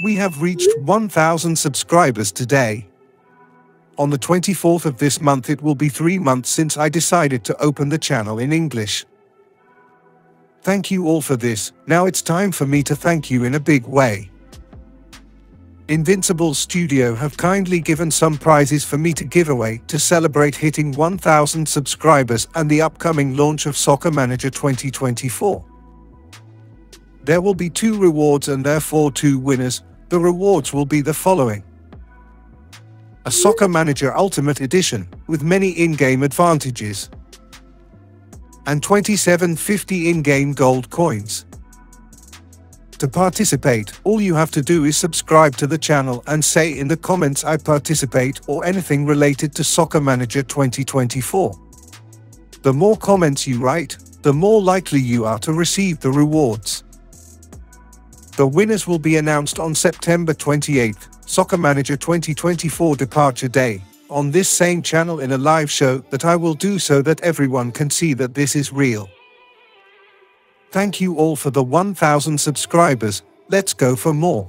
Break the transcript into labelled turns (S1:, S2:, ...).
S1: We have reached 1000 subscribers today. On the 24th of this month it will be three months since I decided to open the channel in English. Thank you all for this, now it's time for me to thank you in a big way. Invincible Studio have kindly given some prizes for me to give away to celebrate hitting 1000 subscribers and the upcoming launch of Soccer Manager 2024. There will be two rewards and therefore two winners. The rewards will be the following. A Soccer Manager Ultimate Edition, with many in-game advantages. And 2750 in-game gold coins. To participate, all you have to do is subscribe to the channel and say in the comments I participate or anything related to Soccer Manager 2024. The more comments you write, the more likely you are to receive the rewards. The winners will be announced on September 28th, Soccer Manager 2024 Departure Day, on this same channel in a live show that I will do so that everyone can see that this is real. Thank you all for the 1000 subscribers, let's go for more.